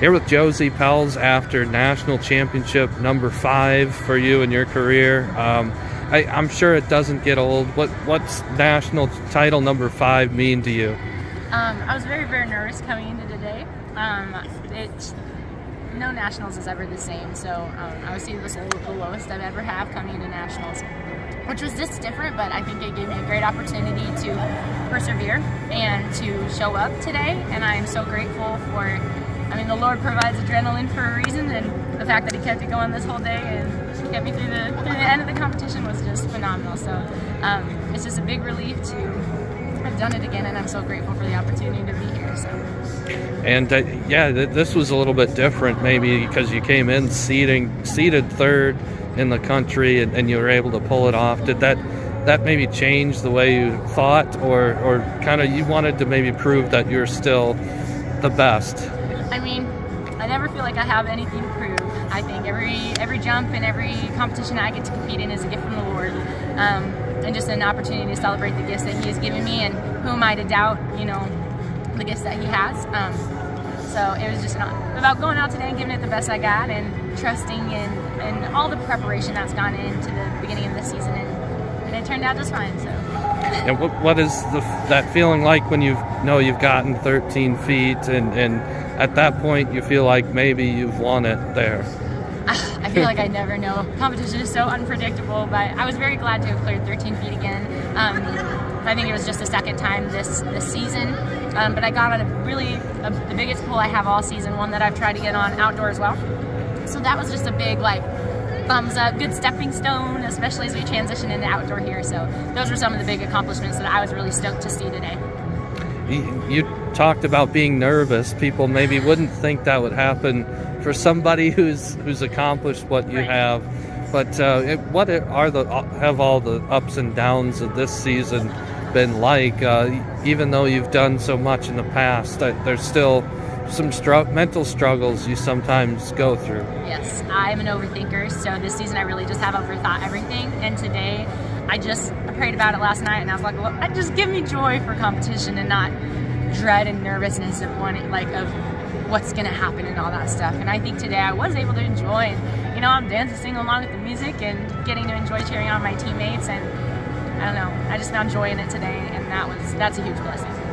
Here with Josie Puelz after national championship number five for you in your career. Um, I, am sure it doesn't get old. What what's national title number five mean to you? Um, I was very very nervous coming into today. Um, it no nationals is ever the same, so um, I was seeing this the lowest I've ever have coming into nationals which was just different, but I think it gave me a great opportunity to persevere and to show up today. And I am so grateful for, I mean, the Lord provides adrenaline for a reason, and the fact that He kept it going this whole day and kept me through the through the end of the competition was just phenomenal. So um, it's just a big relief to have done it again, and I'm so grateful for the opportunity to be here. So. And uh, yeah, th this was a little bit different, maybe because you came in seating seated third in the country and, and you were able to pull it off. Did that that maybe change the way you thought, or or kind of you wanted to maybe prove that you're still the best? I mean, I never feel like I have anything to prove. I think every every jump and every competition I get to compete in is a gift from the Lord, um, and just an opportunity to celebrate the gifts that He has given me. And who am I to doubt, you know, the gifts that He has? Um, so it was just about going out today and giving it the best I got, and trusting in and all the preparation that's gone into the beginning of the season, and, and it turned out just fine. So. And what, what is the, that feeling like when you know you've gotten 13 feet, and, and at that point you feel like maybe you've won it there? I feel like I never know. Competition is so unpredictable, but I was very glad to have cleared 13 feet again. Um, I think it was just the second time this this season, um, but I got on a really a, the biggest pole I have all season, one that I've tried to get on outdoor as well. So that was just a big like thumbs up, good stepping stone, especially as we transition into outdoor here. So those were some of the big accomplishments that I was really stoked to see today. You talked about being nervous. People maybe wouldn't think that would happen for somebody who's who's accomplished what you right. have. But uh, it, what are the have all the ups and downs of this season been like? Uh, even though you've done so much in the past, there's still some str- mental struggles you sometimes go through. Yes, I'm an overthinker, so this season I really just have overthought everything. And today, I just prayed about it last night, and I was like, well, just give me joy for competition and not dread and nervousness of wanting like of what's gonna happen and all that stuff. And I think today I was able to enjoy, and you know, I'm dancing, singing along with the music, and getting to enjoy cheering on my teammates. And I don't know, I just found joy in it today, and that was that's a huge blessing.